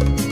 Bye.